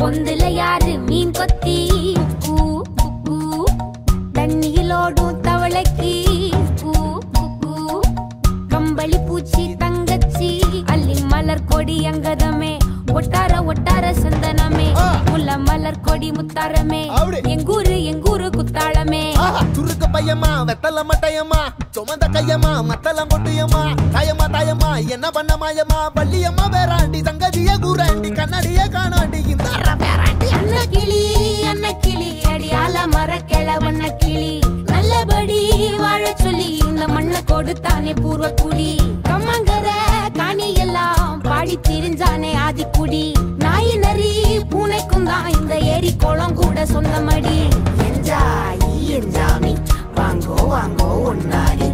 பொந்துல யாரு மீன் கொத்தி? தண்ணியிலோடும் தவளைக்கு கம்பளி பூச்சி தங்கச்சி அள்ளி மலர் கொடி அங்கதமே. ஒட்டார ஒட்டார சந்தனமே. முல்ல மலர் கொடி முத்தாரமே. எங்கூரு எங்கூரு குத்தாளமே. துருக்க பையமா வெத்தல மட்டையம்மா. சுமந்த கையம்மா மத்தல மொட்டியம்மா தாயம்மா தாயம்மா என்ன பண்ண மாயம்மா? பள்ளியம்மா வேறாண்டி கிளி. நல்லபடி வாழ சொல்லி இந்த மண்ணை கொடுத்தானே பூர்வ குடி கம்மங்கர காணி எல்லாம் பாடி திரிஞ்சானே ஆதிக்குடி. நாய் நரி பூனைக்கும் தான் இந்த ஏரி குளம் கூட சொந்தமடி. என்ஜா ஈ என்ஜாமி வாங்கோ வாங்கோ ஒன்னாரி